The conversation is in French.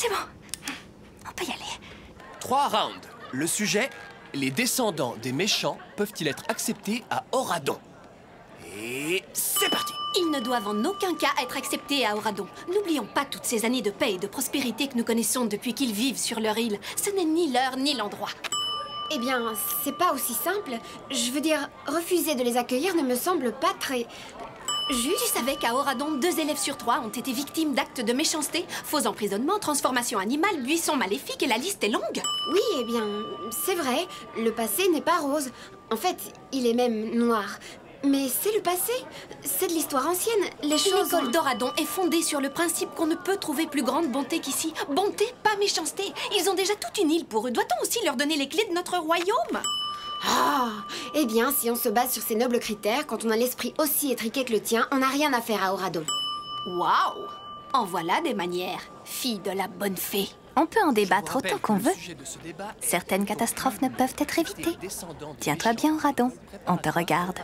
C'est bon. On peut y aller. Trois rounds. Le sujet les descendants des méchants peuvent-ils être acceptés à Oradon? Et c'est parti Ils ne doivent en aucun cas être acceptés à Oradon. N'oublions pas toutes ces années de paix et de prospérité que nous connaissons depuis qu'ils vivent sur leur île. Ce n'est ni l'heure ni l'endroit. Eh bien, c'est pas aussi simple. Je veux dire, refuser de les accueillir ne me semble pas très... Tu savais qu'à Oradon, deux élèves sur trois ont été victimes d'actes de méchanceté, faux emprisonnement, transformation animale, buisson maléfique et la liste est longue. Oui, eh bien, c'est vrai, le passé n'est pas rose. En fait, il est même noir. Mais c'est le passé, c'est de l'histoire ancienne. Les choses... L'école d'Oradon est fondée sur le principe qu'on ne peut trouver plus grande bonté qu'ici. Bonté, pas méchanceté. Ils ont déjà toute une île pour eux. Doit-on aussi leur donner les clés de notre royaume? Ah Eh bien, si on se base sur ces nobles critères, quand on a l'esprit aussi étriqué que le tien, on n'a rien à faire à Oradon. Waouh En voilà des manières, fille de la bonne fée. On peut en débattre autant qu'on veut. Certaines catastrophes ne peuvent être évitées. Tiens-toi bien au radon. qui se On te regarde.